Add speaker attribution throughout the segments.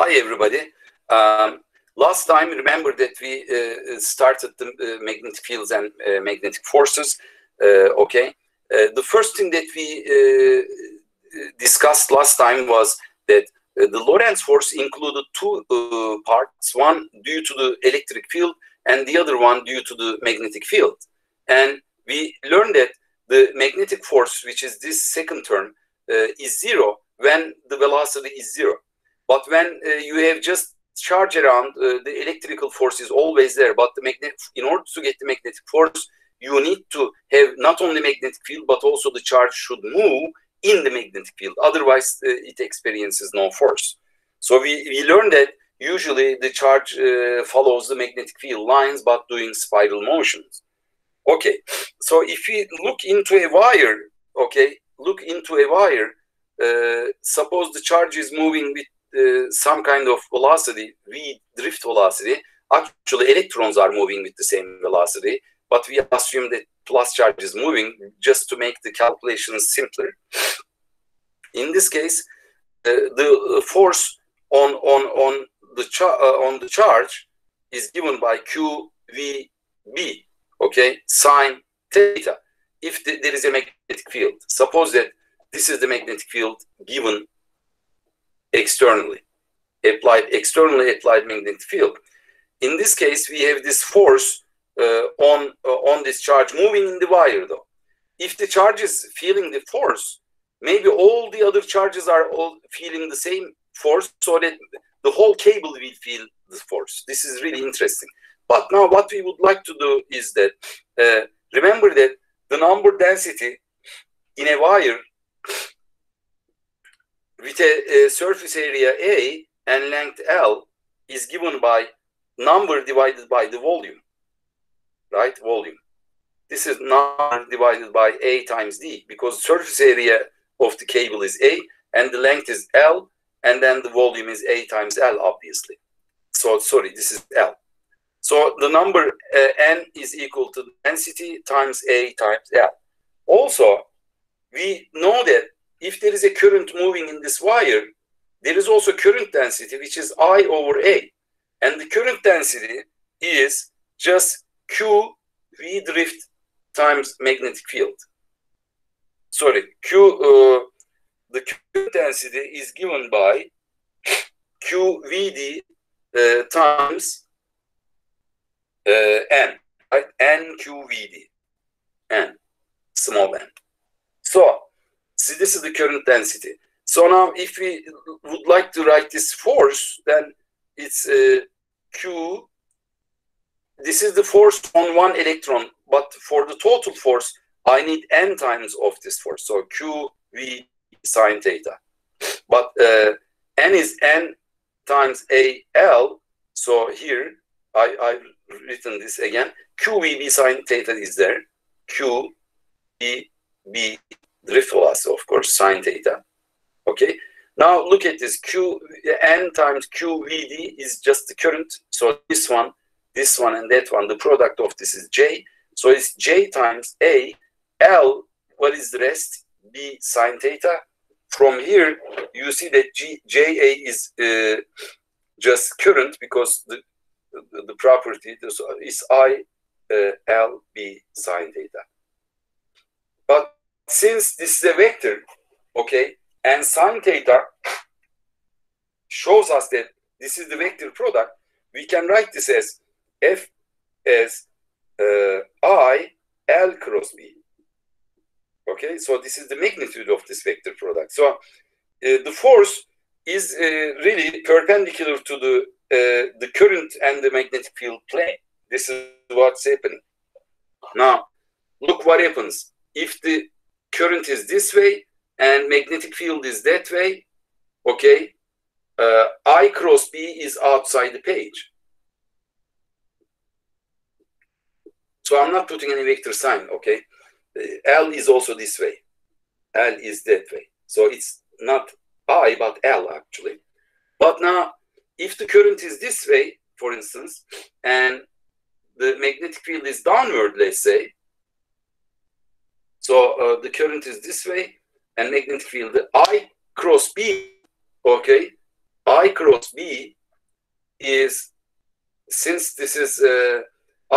Speaker 1: Hi, everybody. Um, last time, remember that we uh, started the uh, magnetic fields and uh, magnetic forces. Uh, okay. Uh, the first thing that we uh, discussed last time was that the Lorentz force included two parts, one due to the electric field and the other one due to the magnetic field. And we learned that the magnetic force, which is this second term, is zero when the velocity is zero. But when uh, you have just charge around, uh, the electrical force is always there. But the magnet, in order to get the magnetic force, you need to have not only magnetic field, but also the charge should move in the magnetic field. Otherwise, uh, it experiences no force. So we, we learned that usually the charge uh, follows the magnetic field lines, but doing spiral motions. Okay, so if we look into a wire, okay, look into a wire, uh, suppose the charge is moving with some kind of velocity, v drift velocity, actually electrons are moving with the same velocity, but we assume that plus charge is moving just to make the calculations simpler. In this case, uh, the force on on on the uh, on the charge is given by QVB, okay, sine theta. If the, there is a magnetic field, suppose that this is the magnetic field given externally, applied externally applied magnetic field. In this case, we have this force uh, on uh, on this charge moving in the wire. Though, if the charge is feeling the force, maybe all the other charges are all feeling the same force, so that the whole cable will feel the force. This is really interesting. But now, what we would like to do is that uh, remember that the number density in a wire with a, a, surface area A and length L is given by number divided by the volume, right? Volume. This is number divided by A times D because surface area of the cable is A and the length is L and then the volume is A times L, obviously. So, sorry, this is L. So the number uh, N is equal to density times A times L. Also, we know that if there is a current moving in this wire, there is also current density, which is I over A. And the current density is just Q V drift times magnetic field. Sorry, Q, uh, the current density is given by QVD uh, times uh, N, right? NQVD, N, small n. So See, this is the current density. So now if we would like to write this force, then it's uh, Q. This is the force on one electron, but for the total force, I need n times of this force. So Q V sine theta. But uh, n is n times a l. So here I, I've written this again. Q V B sine theta is there. Q V B drift velocity, of course, sine theta. Okay. Now look at this. Q n times QVD is just the current. So this one, this one, and that one. The product of this is J. So it's J times A. L. What is the rest? B sine theta. From here, you see that G, JA is uh, just current because the the, the property is I uh, L B sine theta. But since this is a vector, okay, and sine theta shows us that this is the vector product, we can write this as F as uh, I L cross B. Okay, so this is the magnitude of this vector product. So uh, the force is uh, really perpendicular to the uh, the current and the magnetic field plane. This is what's happening. Now, look what happens if the current is this way and magnetic field is that way, okay, uh, I cross B is outside the page. So I'm not putting any vector sign, okay? Uh, L is also this way. L is that way. So it's not I, but L actually. But now, if the current is this way, for instance, and the magnetic field is downward, let's say, so uh, the current is this way, and magnetic field I cross B, okay, I cross B is, since this is, uh,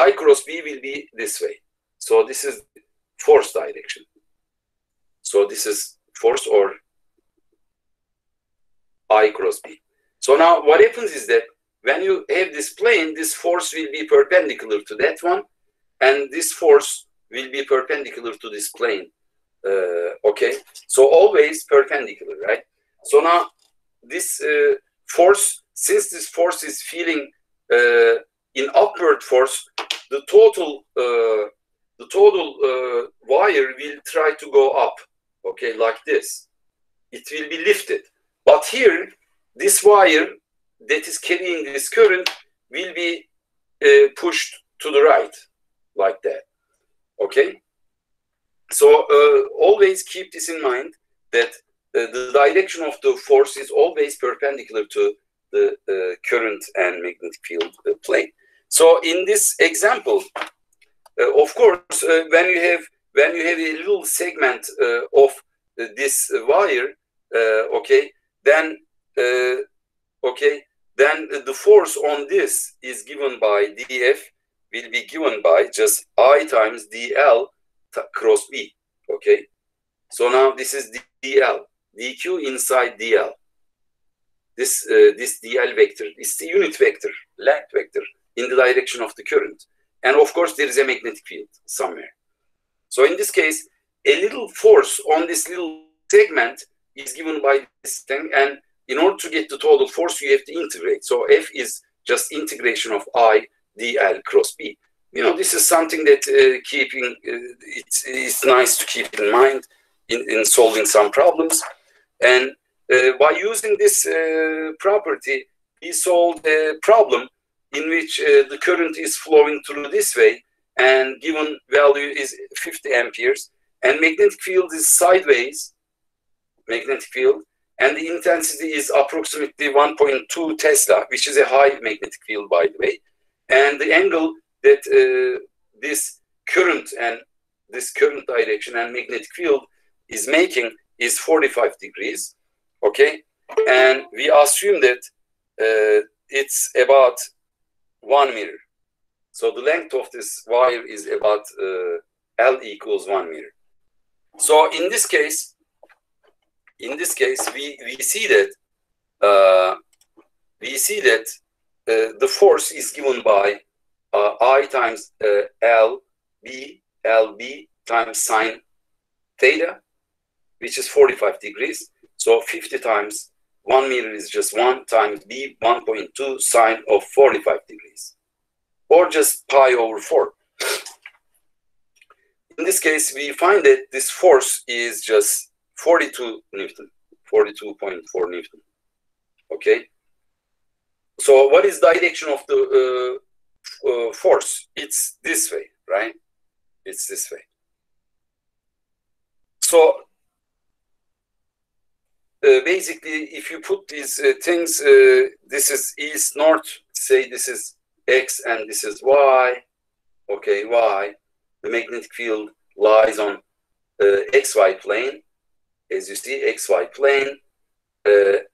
Speaker 1: I cross B will be this way. So this is force direction. So this is force or I cross B. So now what happens is that when you have this plane, this force will be perpendicular to that one, and this force will be perpendicular to this plane. Uh, okay, so always perpendicular, right? So now this uh, force, since this force is feeling uh, in upward force, the total uh, the total uh, wire will try to go up, okay, like this. It will be lifted. But here, this wire that is carrying this current will be uh, pushed to the right, like that, okay? So uh, always keep this in mind that uh, the direction of the force is always perpendicular to the uh, current and magnetic field uh, plane. So in this example, uh, of course, uh, when you have when you have a little segment of this wire, okay, then okay, then the force on this is given by dF will be given by just I times dl cross B. Okay, so now this is dl, dq inside dl. This uh, this dl vector is the unit vector, length vector in the direction of the current. And of course, there is a magnetic field somewhere. So in this case, a little force on this little segment is given by this thing. And in order to get the total force, you have to integrate. So F is just integration of I dl cross B. You know, this is something that uh, keeping, uh, it's, it's nice to keep in mind in, in solving some problems. And uh, by using this uh, property, we solved a problem in which uh, the current is flowing through this way and given value is 50 amperes and magnetic field is sideways magnetic field and the intensity is approximately 1.2 Tesla, which is a high magnetic field, by the way. And the angle that uh, this current and this current direction and magnetic field is making is 45 degrees, okay? And we assume that uh, it's about one meter. So the length of this wire is about uh, L equals one meter. So in this case, in this case, we, we see that uh, we see that the force is given by uh, I times uh, L B L B times sine theta, which is 45 degrees. So 50 times 1 meter is just 1 times b 1.2 sine of 45 degrees, or just pi over 4. In this case, we find that this force is just 42 Newton, 42.4 Newton. Okay? So what is direction of the uh, uh, force? It's this way, right? It's this way. So uh, basically, if you put these uh, things, uh, this is east, north, say this is X and this is Y, okay, Y, the magnetic field lies on the XY plane, as you see, XY plane,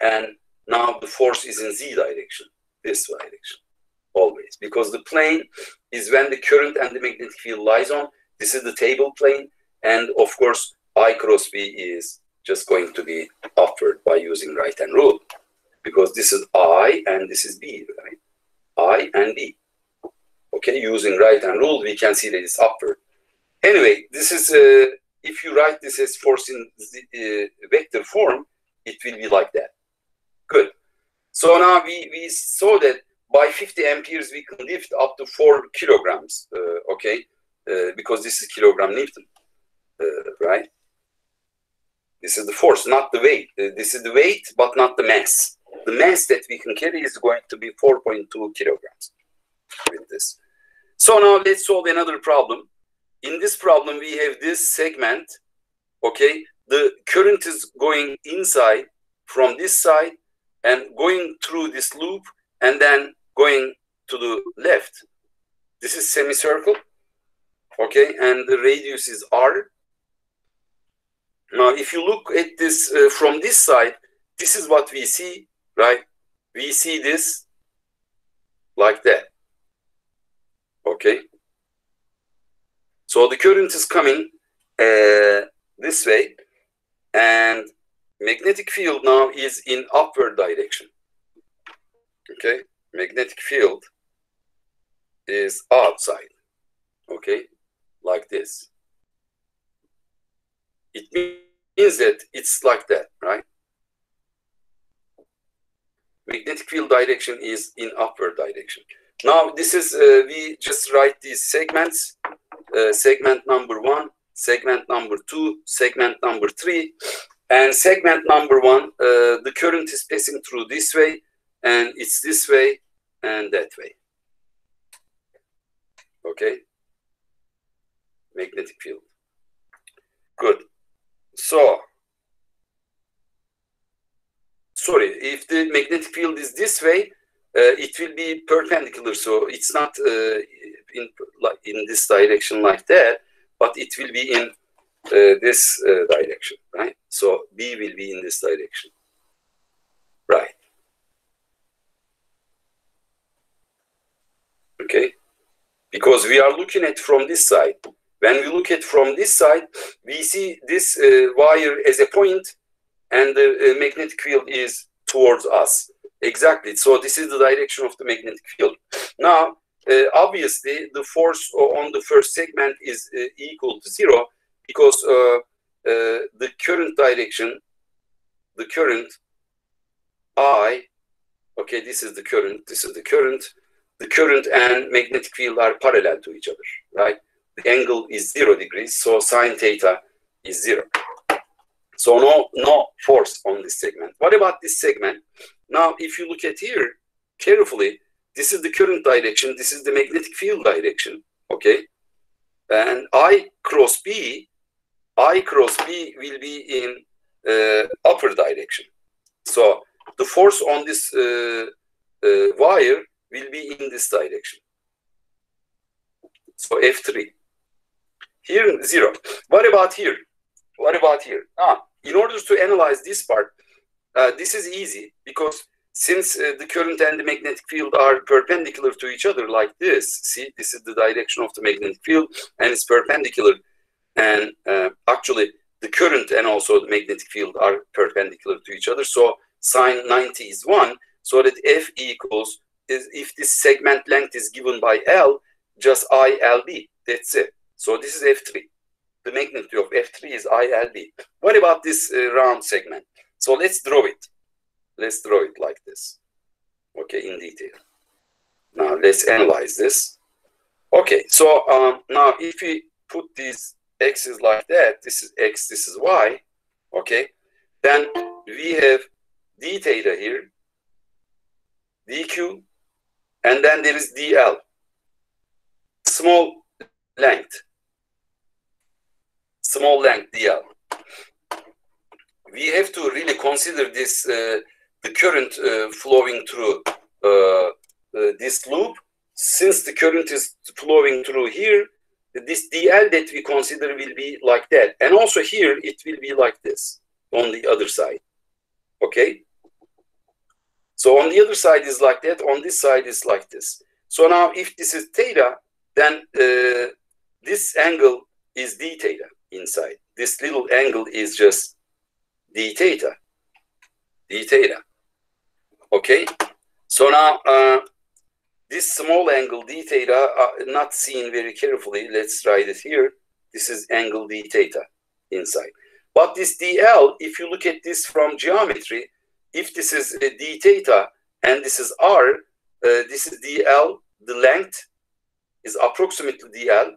Speaker 1: and now the force is in Z direction, this direction, always, because the plane is when the current and the magnetic field lies on. This is the table plane, and of course, I cross B is just going to be offered by using right hand rule because this is I and this is B, right? I and B. Okay, using right hand rule, we can see that it's upward. Anyway, this is, uh, if you write this as force in the, uh, vector form, it will be like that. Good. So now we, we saw that by 50 amperes, we can lift up to four kilograms, uh, okay? Uh, because this is kilogram Newton, uh, right? This is the force, not the weight. Uh, this is the weight, but not the mass. The mass that we can carry is going to be 4.2 kilograms with this. So now let's solve another problem. In this problem, we have this segment, okay? The current is going inside from this side and going through this loop and then going to the left. This is semicircle, okay? And the radius is R now, if you look at this uh, from this side, this is what we see, right? we see this like that. Okay. So the current is coming uh, this way and magnetic field now is in upward direction. Okay. Magnetic field is outside. Okay. Like this. It means that it's like that, right? magnetic field direction is in upward direction. Now this is, uh, we just write these segments, uh, segment number one, segment number two, segment number three, and segment number one, uh, the current is passing through this way, and it's this way and that way. Okay? Magnetic field. Good. So, sorry, if the magnetic field is this way, uh, it will be perpendicular. So it's not uh, in in this direction like that, but it will be in this uh, direction, right? So B will be in this direction, right? Okay, because we are looking at from this side. When we look at from this side, we see this uh, wire as a point and the uh, magnetic field is towards us. Exactly. So this is the direction of the magnetic field. Now, uh, obviously, the force on the first segment is uh, equal to zero because uh, uh, the current direction, the current I, okay, this is the current, this is the current, the current and magnetic field are parallel to each other, right? The angle is zero degrees, so sine theta is zero. So no, no force on this segment. What about this segment? Now, if you look at here carefully, this is the current direction. This is the magnetic field direction. Okay. And I cross B, I cross B will be in uh, upper direction. So the force on this uh, uh, wire will be in this direction. So F3. Here, zero. What about here? What about here? Ah, in order to analyze this part, uh, this is easy because since uh, the current and the magnetic field are perpendicular to each other like this, see, this is the direction of the magnetic field and it's perpendicular. And uh, actually, the current and also the magnetic field are perpendicular to each other. So sine 90 is 1, so that F equals, is if this segment length is given by L, just ILB, that's it. So this is F3 the magnitude of F3 is ILB. What about this uh, round segment? So let's draw it. Let's draw it like this. Okay, in detail. Now let's analyze this. Okay, so um, now if we put these x's like that, this is x, this is y, okay, then we have d theta here, dq, and then there is dl, small length small length dl. We have to really consider this uh, the current uh, flowing through uh, uh this loop. Since the current is flowing through here, this dl that we consider will be like that. And also here, it will be like this on the other side. Okay? So on the other side is like that, on this side is like this. So now if this is theta, then uh, this angle is d theta inside. This little angle is just d theta, d theta. Okay, so now uh, this small angle d theta, uh, not seen very carefully. Let's write it here. This is angle d theta inside. But this dl, if you look at this from geometry, if this is d theta and this is r, uh, this is dl, the length is approximately dl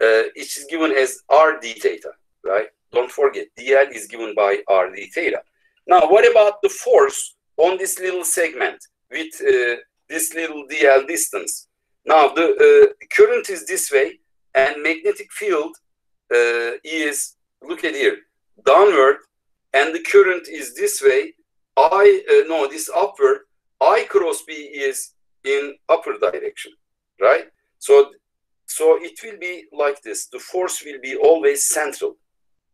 Speaker 1: uh, it is given as r d theta, right? Don't forget, dl is given by r d theta. Now, what about the force on this little segment with uh, this little dl distance? Now, the uh, current is this way, and magnetic field uh, is, look at here, downward, and the current is this way. I, uh, no, this upward, I cross B is in upper direction, right? So so it will be like this. The force will be always central.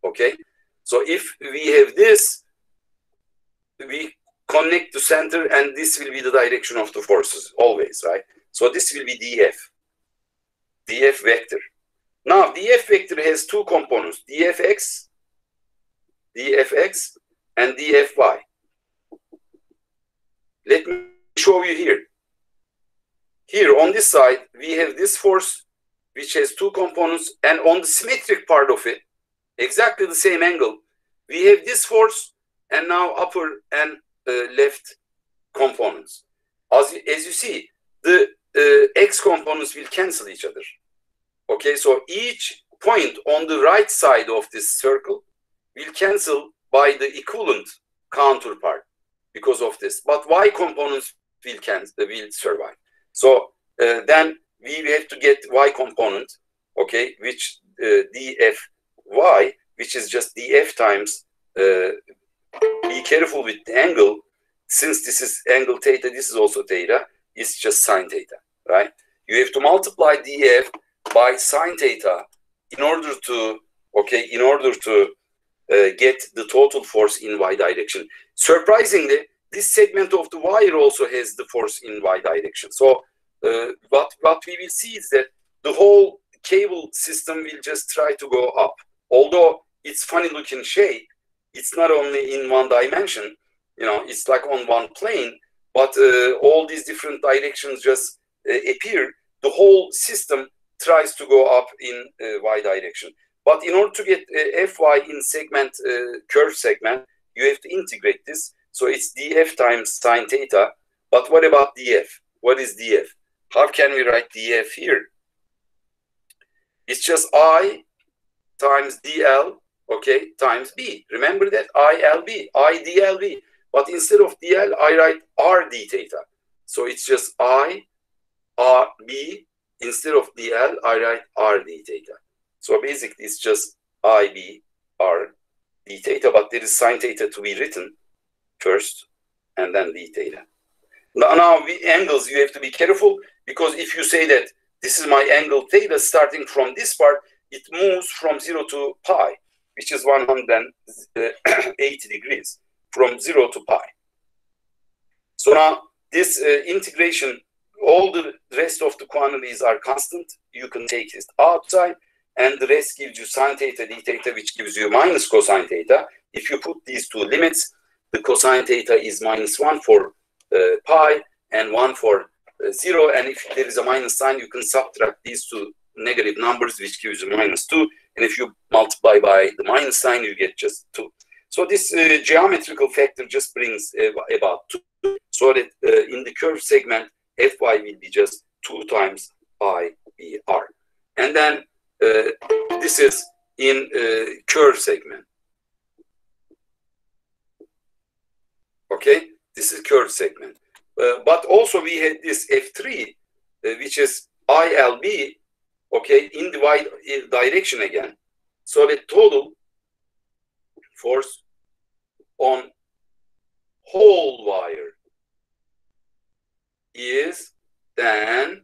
Speaker 1: Okay. So if we have this, we connect to center and this will be the direction of the forces always, right? So this will be df, df vector. Now df vector has two components, dfx, dfx and dfy. Let me show you here. Here on this side, we have this force which has two components and on the symmetric part of it, exactly the same angle, we have this force and now upper and left components. As, as you see, the x components will cancel each other. Okay, so each point on the right side of this circle will cancel by the equivalent counterpart because of this. But y components will cancel, will survive. So uh, then we have to get y component, okay, which uh, dfy, which is just df times uh, be careful with the angle. Since this is angle theta, this is also theta. It's just sine theta, right? You have to multiply df by sine theta in order to, okay, in order to uh, get the total force in y direction. Surprisingly, this segment of the wire also has the force in y direction. So uh, what, what we will see is that the whole cable system will just try to go up. Although it's funny looking shape, it's not only in one dimension, you know, it's like on one plane, but uh, all these different directions just uh, appear. The whole system tries to go up in uh, y direction. But in order to get uh, fy in segment, uh, curve segment, you have to integrate this. So it's df times sine theta. But what about df? What is df? How can we write df here? It's just i times dl okay, times b. Remember that ILB, IDLB. But instead of DL, I write RD theta. So it's just I, R, B. Instead of DL, I write RD theta. So basically, it's just IB, R, D theta, but there is sine theta to be written first, and then D theta. Now, now angles, you have to be careful, because if you say that this is my angle theta starting from this part, it moves from 0 to pi which is 180 degrees from 0 to pi. So now this uh, integration, all the rest of the quantities are constant. You can take it outside and the rest gives you sine theta d theta, which gives you minus cosine theta. If you put these two limits, the cosine theta is minus 1 for uh, pi and 1 for uh, 0. And if there is a minus sign, you can subtract these two negative numbers, which gives you minus 2. And if you multiply by the minus sign, you get just 2. So this uh, geometrical factor just brings uh, about 2. So that uh, in the curve segment, Fy will be just 2 times pi BR. And then uh, this is in uh, curve segment. Okay, this is curve segment. Uh, but also we had this F3, which is ILB okay, in the y direction again. So the total force on whole wire is then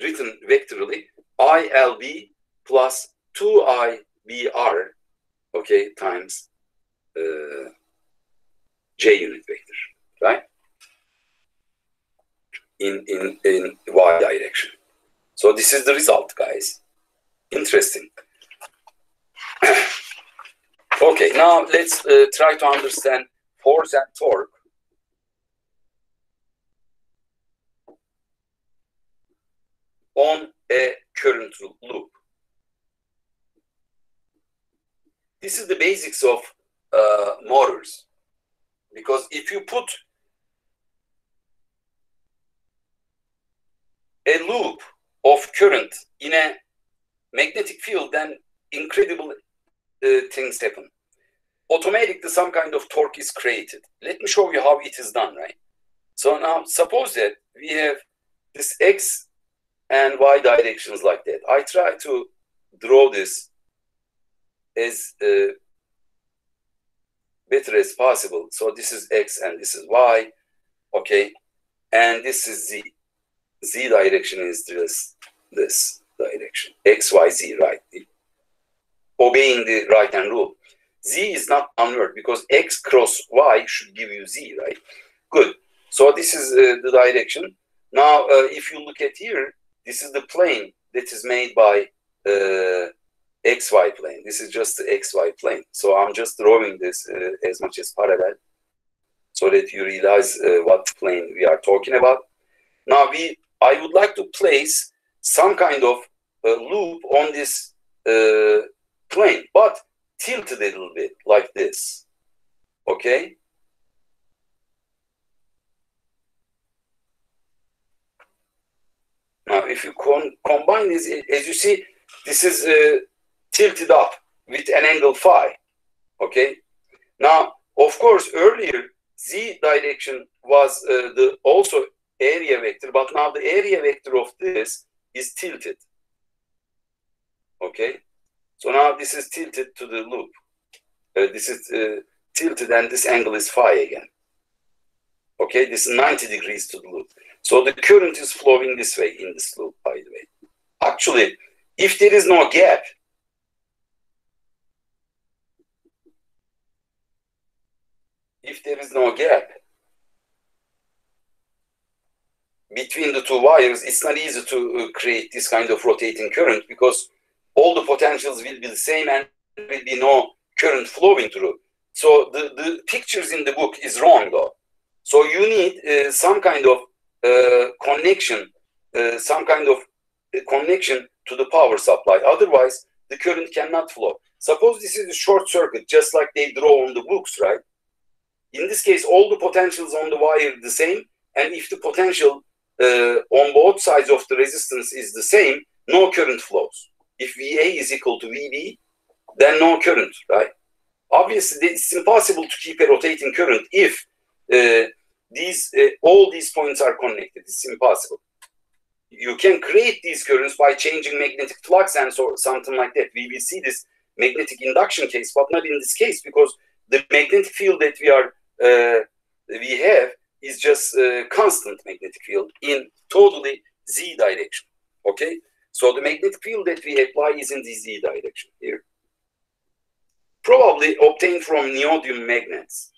Speaker 1: written vectorally ILB plus 2IBR, okay, times uh, J unit vector, right? In, in, in Y direction. So this is the result, guys. Interesting. okay, now let's uh, try to understand force and torque. on a current loop. This is the basics of uh, motors. Because if you put a loop of current in a magnetic field, then incredible uh, things happen. Automatically, some kind of torque is created. Let me show you how it is done, right? So now, suppose that we have this x and y directions like that. I try to draw this as uh, better as possible. So this is x and this is y, okay? And this is z z direction is this this direction x y z right obeying the right hand rule Z is not downward because X cross Y should give you Z, right? Good. So this is uh, the direction. Now, uh, if you look at here, this is the plane that is made by uh, XY plane. This is just the XY plane. So I'm just drawing this uh, as much as parallel so that you realize uh, what plane we are talking about. Now, we I would like to place some kind of loop on this uh, plane, but tilted a little bit like this. Okay? Now, if you combine this, as you see, this is uh, tilted up with an angle phi. Okay? Now, of course, earlier, z direction was uh, the also area vector, but now the area vector of this is tilted. Okay? So now this is tilted to the loop. Uh, this is uh, tilted and this angle is phi again. Okay, this is 90 degrees to the loop. So the current is flowing this way in this loop, by the way. Actually, if there is no gap, if there is no gap between the two wires, it's not easy to uh, create this kind of rotating current because all the potentials will be the same and there will be no current flowing through. So the, the pictures in the book is wrong though. So you need uh, some kind of uh, connection, uh, some kind of uh, connection to the power supply. Otherwise, the current cannot flow. Suppose this is a short circuit, just like they draw on the books, right? In this case, all the potentials on the wire are the same. And if the potential on both sides of the resistance is the same, no current flows. If VA is equal to VB, then no current, right? Obviously, it's impossible to keep a rotating current if uh, these uh, all these points are connected. It's impossible. You can create these currents by changing magnetic flux and so something like that. We will see this magnetic induction case, but not in this case because the magnetic field that we are uh, we have is just a constant magnetic field in totally z direction. Okay, so the magnetic field that we apply is in the z direction here probably obtained from neodymium magnets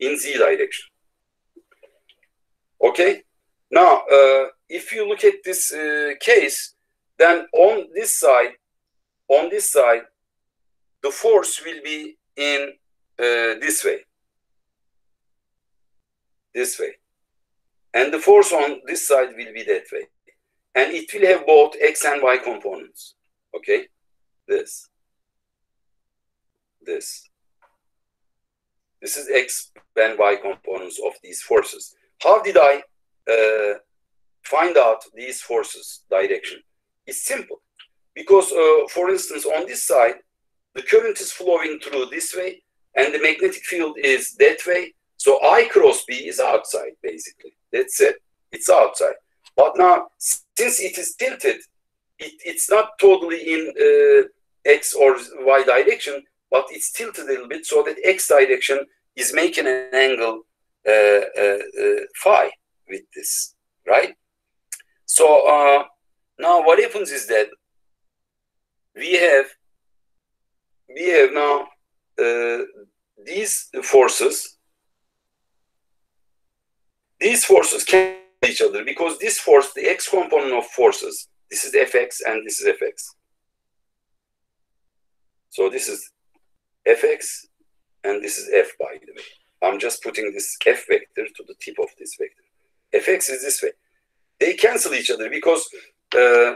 Speaker 1: in z direction. Okay, now uh, if you look at this uh, case, then on this side, on this side, the force will be in uh, this way, this way, and the force on this side will be that way, and it will have both x and y components. Okay, this this. This is x and y components of these forces. How did I uh, find out these forces direction? It's simple. Because, uh, for instance, on this side, the current is flowing through this way, and the magnetic field is that way. So I cross B is outside, basically. That's it. It's outside. But now, since it is tilted, it, it's not totally in uh, X or Y direction but it's tilted a little bit so that x direction is making an angle uh, uh, uh, phi with this, right? So uh, now what happens is that we have we have now uh, these forces. These forces cancel each other because this force, the x component of forces, this is fx and this is fx. So this is fx, and this is f, by the way. I'm just putting this f vector to the tip of this vector. fx is this way. They cancel each other because uh,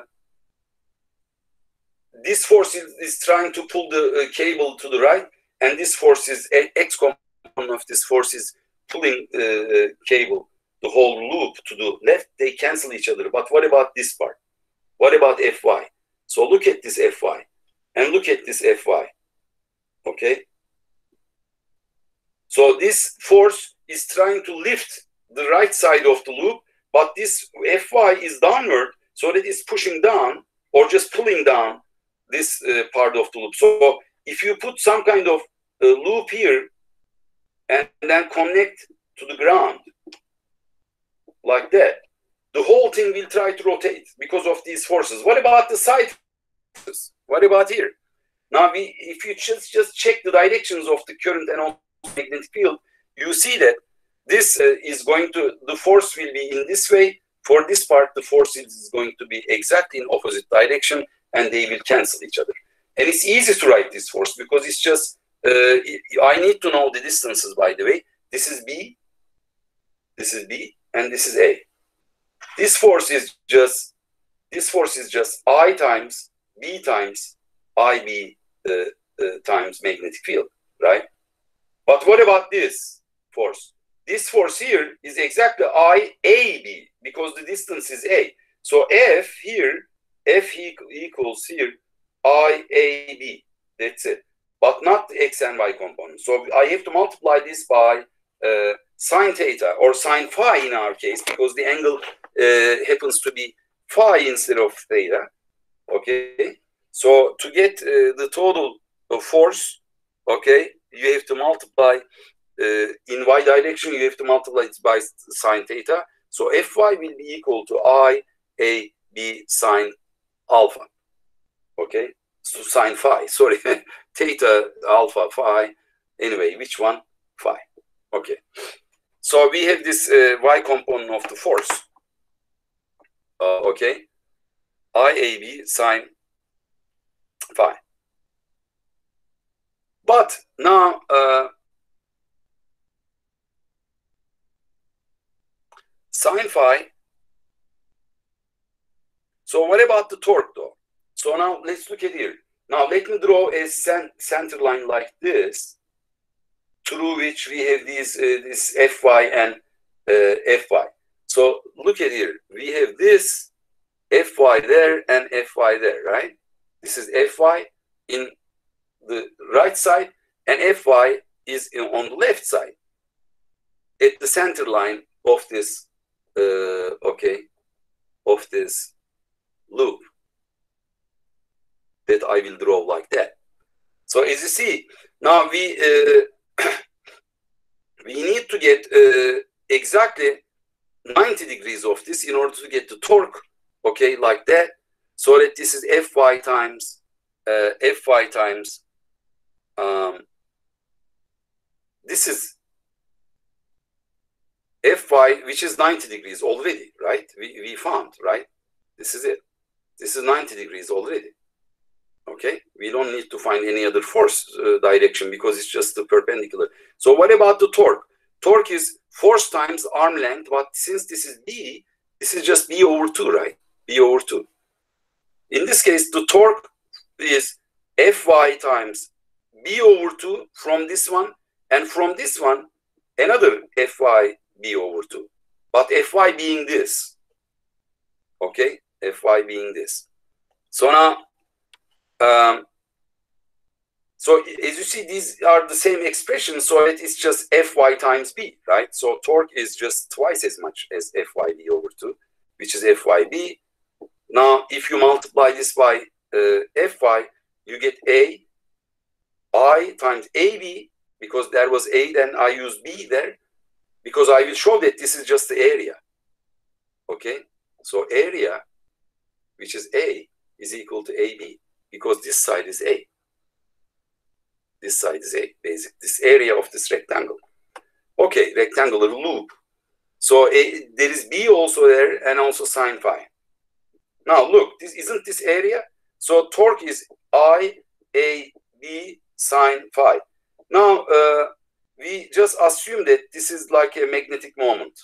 Speaker 1: this force is, is, trying to pull the uh, cable to the right, and this force is x component of this force is pulling the uh, cable, the whole loop to the left. They cancel each other. But what about this part? What about fy? So look at this fy, and look at this fy. Okay. So this force is trying to lift the right side of the loop, but this Fy is downward, so that it's pushing down or just pulling down this uh, part of the loop. So if you put some kind of uh, loop here and then connect to the ground like that, the whole thing will try to rotate because of these forces. What about the side forces? What about here? Now, we, if you just, just check the directions of the current and magnetic field, you see that this uh, is going to, the force will be in this way. For this part, the force is going to be exactly in opposite direction and they will cancel each other. And it's easy to write this force because it's just, uh, I need to know the distances, by the way. This is B, this is B, and this is A. This force is just, this force is just I times B times IB uh, uh, times magnetic field, right? But what about this force? This force here is exactly IAB because the distance is A. So F here, F equals here IAB. That's it. But not the X and Y component. So I have to multiply this by uh, sine theta or sine phi in our case because the angle uh, happens to be phi instead of theta. Okay. So to get uh, the total force, okay, you have to multiply uh, in y direction, you have to multiply it by sine theta. So Fy will be equal to I A B sine alpha. Okay, so sine phi, sorry, theta, alpha, phi. Anyway, which one? Phi. Okay. So we have this uh, y component of the force. Uh, okay. IAB sine phi. But now uh, sine phi. So what about the torque though? So now let's look at here. Now let me draw a center line like this, through which we have these uh, this Fy and uh, Fy. So look at here. We have this Fy there and Fy there, right? This is Fy in the right side and Fy is in, on the left side at the center line of this uh, okay, of this loop that I will draw like that. So as you see, now we uh, we need to get uh, exactly 90 degrees of this in order to get the torque, okay, like that. So that this is Fy times uh, Fy times um, this is Fy, which is 90 degrees already, right? We, we found, right? This is it. This is 90 degrees already. Okay, we don't need to find any other force uh, direction because it's just the perpendicular. So what about the torque? Torque is force times arm length, but since this is B, this is just B over 2, right? B over 2. In this case, the torque is Fy times B over 2 from this one, and from this one, another Fy b over 2. But fy being this, okay, fy being this. So now, um, so as you see, these are the same expressions, so it is just fy times b, right? So torque is just twice as much as fyb over 2, which is fyb. Now, if you multiply this by uh, fy, you get a i times ab, because there was a, then I use b there, because I will show that this is just the area. Okay, so area, which is A, is equal to AB because this side is A. This side is A, basic, this area of this rectangle. Okay, rectangular loop. So A, there is B also there and also sine phi. Now look, this isn't this area. So torque is I, A, B, sine phi. Now, uh, we just assume that this is like a magnetic moment.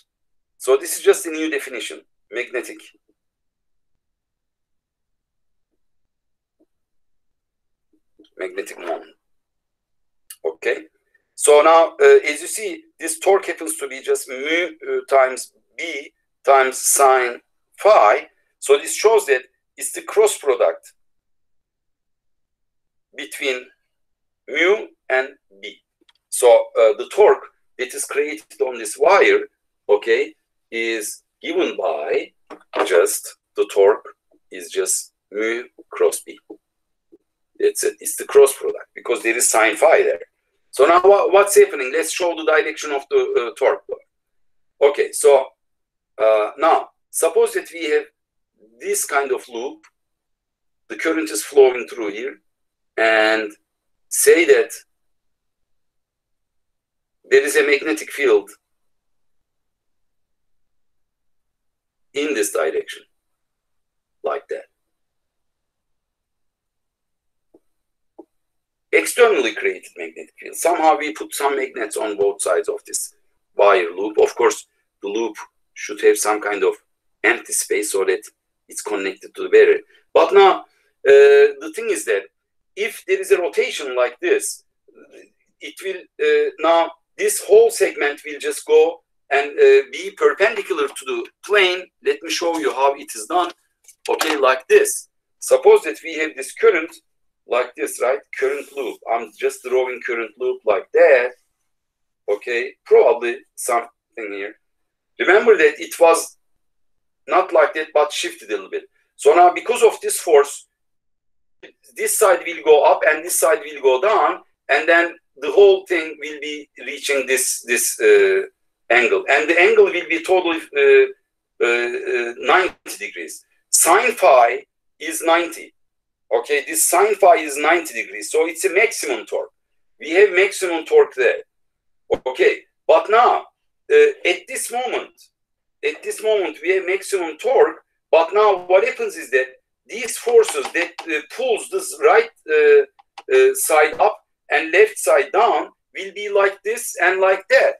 Speaker 1: So this is just a new definition, magnetic. Magnetic moment. Okay. So now, uh, as you see, this torque happens to be just mu uh, times b times sine phi. So this shows that it's the cross product between mu and b. So uh, the torque that is created on this wire, okay, is given by just the torque is just mu cross b. It's, a, it's the cross product because there is sine phi there. So now what, what's happening? Let's show the direction of the uh, torque. Okay, so uh, now suppose that we have this kind of loop. The current is flowing through here. and say that there is a magnetic field in this direction, like that. Externally created magnetic field. Somehow we put some magnets on both sides of this wire loop. Of course, the loop should have some kind of empty space so that it's connected to the barrier. But now, uh, the thing is that if there is a rotation like this, it will uh, now this whole segment will just go and uh, be perpendicular to the plane. Let me show you how it is done. Okay, like this. Suppose that we have this current like this, right? Current loop. I'm just drawing current loop like that. Okay, probably something here. Remember that it was not like that, but shifted a little bit. So now because of this force, this side will go up and this side will go down, and then the whole thing will be reaching this this uh, angle, and the angle will be totally uh, uh, uh 90 degrees. Sine phi is 90. Okay, this sine phi is 90 degrees, so it's a maximum torque. We have maximum torque there. Okay, but now uh, at this moment, at this moment we have maximum torque. But now what happens is that these forces that uh, pulls this right uh, uh, side up and left side down will be like this and like that.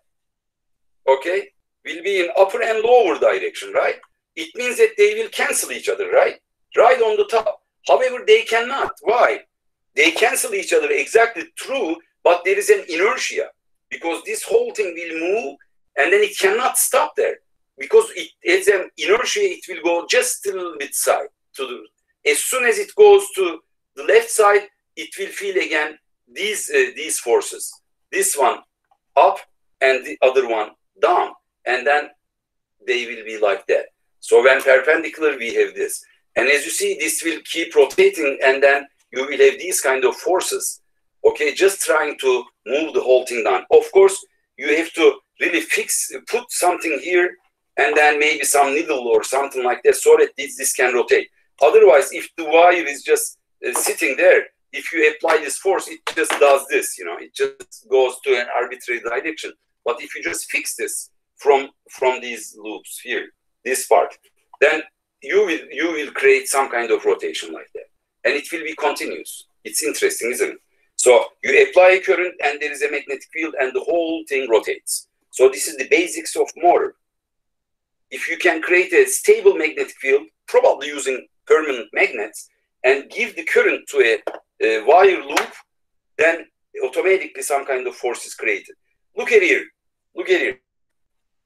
Speaker 1: Okay, will be in upper and lower direction, right? It means that they will cancel each other, right? Right on the top. However, they cannot. Why? They cancel each other exactly true, but there is an inertia because this whole thing will move and then it cannot stop there because it has an inertia. It will go just a little bit side to the. As soon as it goes to the left side, it will feel again these uh, these forces. This one up and the other one down, and then they will be like that. So when perpendicular, we have this, and as you see, this will keep rotating, and then you will have these kind of forces. Okay, just trying to move the whole thing down. Of course, you have to really fix, put something here, and then maybe some needle or something like that, so that this, this can rotate. Otherwise, if the wire is just uh, sitting there, if you apply this force, it just does this, you know, it just goes to an arbitrary direction. But if you just fix this from from these loops here, this part, then you will you will create some kind of rotation like that, and it will be continuous. It's interesting, isn't it? So you apply a current, and there is a magnetic field, and the whole thing rotates. So this is the basics of motor. If you can create a stable magnetic field, probably using permanent magnets, and give the current to a uh, wire loop, then automatically some kind of force is created. Look at here. Look at here.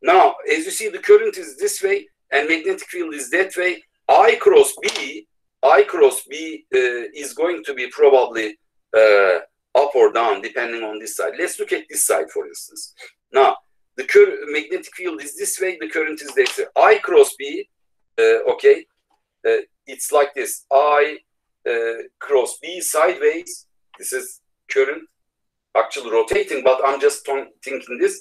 Speaker 1: Now, as you see, the current is this way and magnetic field is that way. I cross B, I cross B uh, is going to be probably uh, up or down depending on this side. Let's look at this side, for instance. Now, the magnetic field is this way, the current is this way. I cross B, uh, okay, uh, it's like this. I uh, cross B sideways. This is current actually rotating, but I'm just thinking this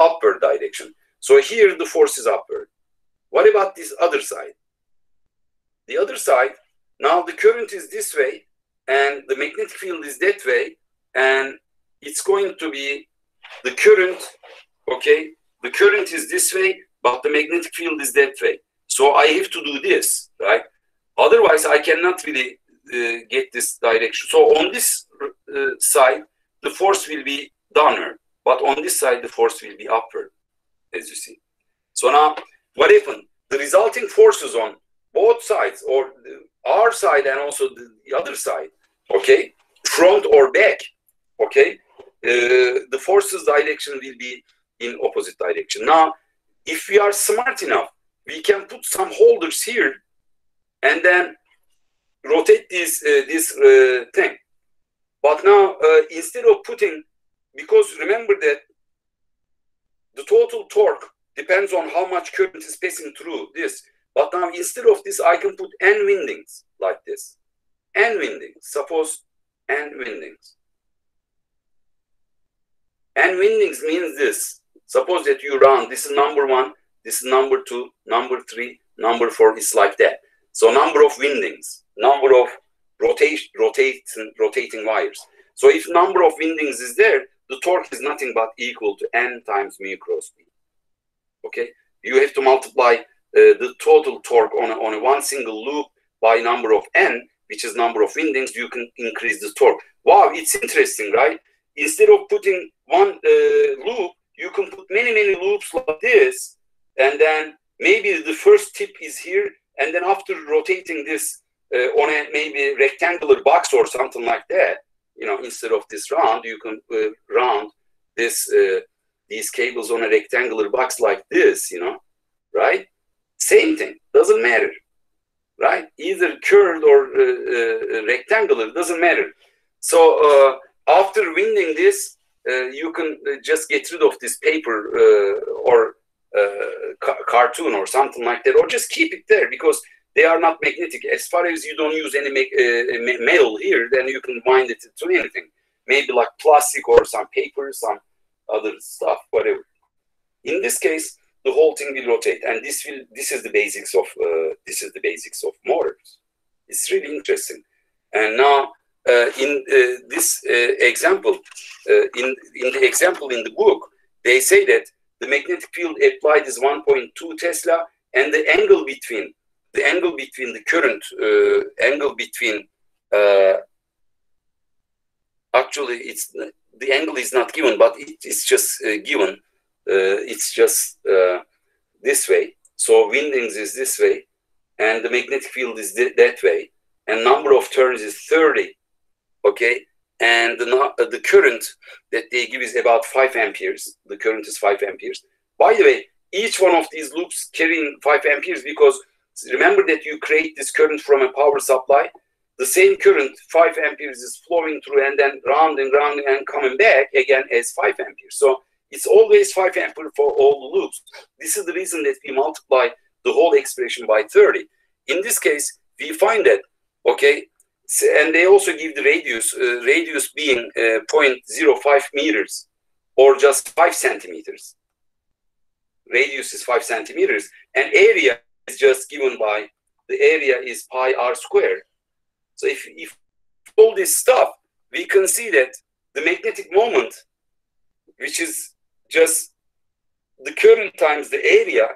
Speaker 1: upward direction. So here the force is upward. What about this other side? The other side, now the current is this way and the magnetic field is that way and it's going to be the current, okay? The current is this way, but the magnetic field is that way. So I have to do this, right? Otherwise, I cannot really uh, get this direction. So on this uh, side, the force will be downward, but on this side, the force will be upward, as you see. So now, what happened? The resulting forces on both sides, or our side and also the, the other side, okay, front or back, okay, uh, the forces direction will be in opposite direction. Now, if we are smart enough, we can put some holders here and then rotate this uh, this uh, thing. But now uh, instead of putting, because remember that the total torque depends on how much current is passing through this. But now instead of this, I can put n windings like this. n windings, suppose n windings. n windings means this. Suppose that you run, this is number one, this is number two, number three, number four, is like that. So number of windings number of rotate, rotating, rotating wires. So if number of windings is there, the torque is nothing but equal to n times mu cross b. Okay, you have to multiply uh, the total torque on a, on a one single loop by number of n, which is number of windings. You can increase the torque. Wow, it's interesting, right? Instead of putting one uh, loop, you can put many many loops like this, and then maybe the first tip is here, and then after rotating this uh, on a maybe rectangular box or something like that, you know, instead of this round, you can uh, round this uh, these cables on a rectangular box like this, you know, right? Same thing, doesn't matter, right? Either curved or uh, uh rectangular, doesn't matter. So uh, after winding this, uh, you can just get rid of this paper or ca cartoon or something like that, or just keep it there because they are not magnetic. As far as you don't use any uh, metal here, then you can wind it to anything. Maybe like plastic or some paper, some other stuff, whatever. In this case, the whole thing will rotate, and this will. This is the basics of. Uh, this is the basics of motors. It's really interesting. And now, uh, in uh, this uh, example, uh, in in the example in the book, they say that the magnetic field applied is 1.2 Tesla, and the angle between the angle between the current uh, angle between actually it's the angle is not given but it, it's just uh, given uh, it's just uh, this way. So windings is this way and the magnetic field is th that way and number of turns is 30 okay? And the, uh, the current that they give is about 5 amperes. The current is 5 amperes. By the way each one of these loops carrying 5 amperes because remember that you create this current from a power supply. The same current, 5 amperes, is flowing through and then round and round and coming back again as 5 amperes. So it's always 5 ampere for all the loops. This is the reason that we multiply the whole expression by 30. In this case, we find that, okay, and they also give the radius, uh, radius being uh, 0.05 meters or just 5 centimeters. Radius is 5 centimeters, and area is just given by the area is pi r squared. So if, if all this stuff, we can see that the magnetic moment, which is just the current times the area,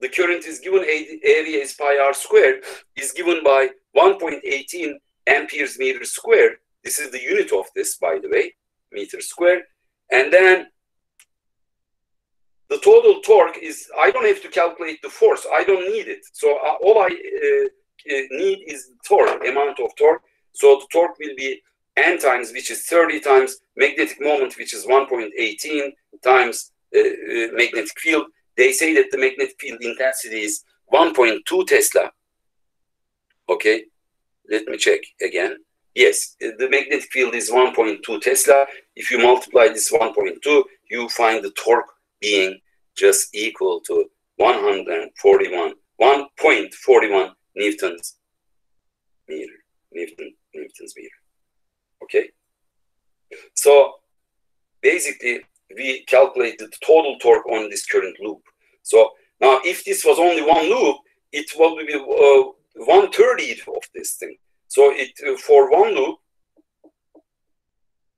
Speaker 1: the current is given area is pi r squared, is given by 1.18 amperes meter squared. This is the unit of this, by the way, meter squared. And then the total torque is, I don't have to calculate the force. I don't need it. So uh, all I uh, need is torque, amount of torque. So the torque will be n times, which is 30 times magnetic moment, which is 1.18 times uh, uh, magnetic field. They say that the magnetic field intensity is 1.2 Tesla. Okay, let me check again. Yes, the magnetic field is 1.2 Tesla. If you multiply this 1.2, you find the torque being just equal to 141, 1.41 newtons meter, newton, newtons meter. Okay? So basically, we calculated the total torque on this current loop. So now, if this was only one loop, it will be uh, one thirtieth of this thing. So it uh, for one loop,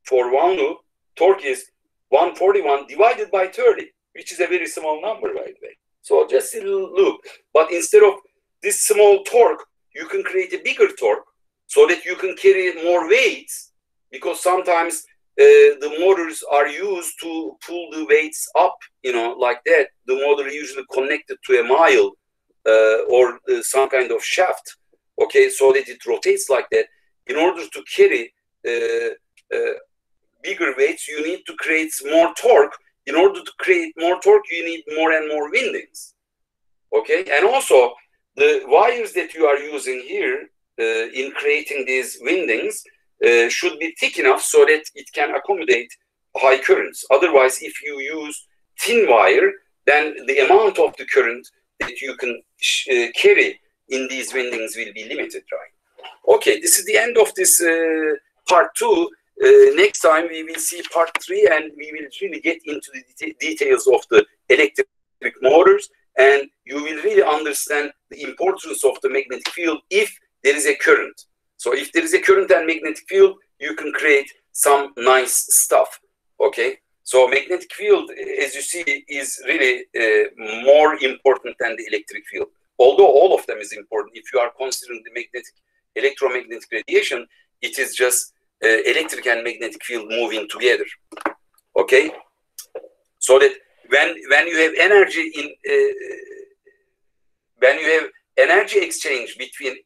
Speaker 1: for one loop, torque is 141 divided by 30 which is a very small number, by the way. So just a little loop. But instead of this small torque, you can create a bigger torque so that you can carry more weights because sometimes uh, the motors are used to pull the weights up, you know, like that. The motor usually connected to a mile uh, or uh, some kind of shaft, okay, so that it rotates like that. In order to carry uh, uh, bigger weights, you need to create more torque in order to create more torque, you need more and more windings. Okay, and also the wires that you are using here uh, in creating these windings uh, should be thick enough so that it can accommodate high currents. Otherwise, if you use thin wire, then the amount of the current that you can uh, carry in these windings will be limited, right? Okay, this is the end of this uh, part two. Uh, next time we will see part three and we will really get into the det details of the electric motors and you will really understand the importance of the magnetic field if there is a current. So if there is a current and magnetic field, you can create some nice stuff. Okay. So magnetic field, as you see, is really uh, more important than the electric field. Although all of them is important, if you are considering the magnetic electromagnetic radiation, it is just uh, electric and magnetic field moving together. Okay, so that when when you have energy in uh, when you have energy exchange between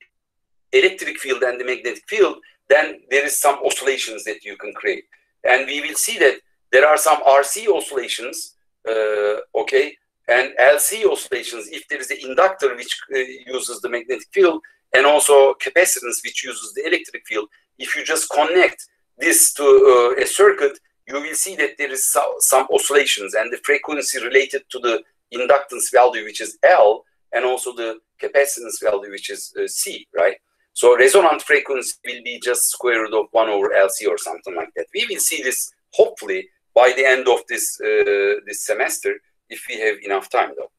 Speaker 1: electric field and the magnetic field, then there is some oscillations that you can create, and we will see that there are some RC oscillations, uh, okay, and LC oscillations if there is an inductor which uh, uses the magnetic field and also capacitance which uses the electric field. If you just connect this to uh, a circuit, you will see that there is so, some oscillations and the frequency related to the inductance value, which is L, and also the capacitance value, which is uh, C, right? So resonant frequency will be just square root of 1 over LC or something like that. We will see this hopefully by the end of this uh, this semester if we have enough time though.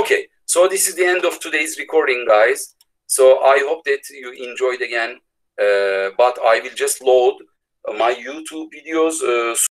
Speaker 1: Okay, so this is the end of today's recording, guys. So I hope that you enjoyed again, uh, but I will just load my YouTube videos. Uh,